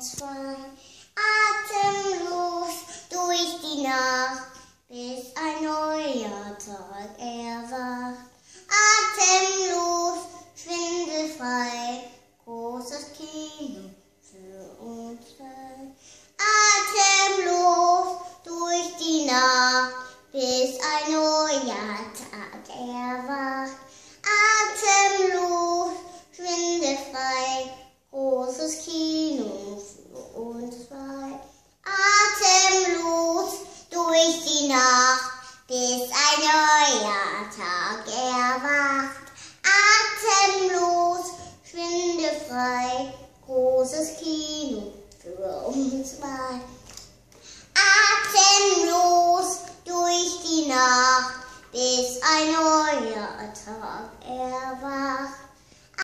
schwang atemlos durch die Nacht, bis ein neuer Tag erwacht. Atemlos, schwindelfrei, großes Kino für uns drei. Atemlos durch die Nacht, bis ein neuer Tag großes Kino für uns zwei. Atemlos durch die Nacht, bis ein neuer Tag erwacht.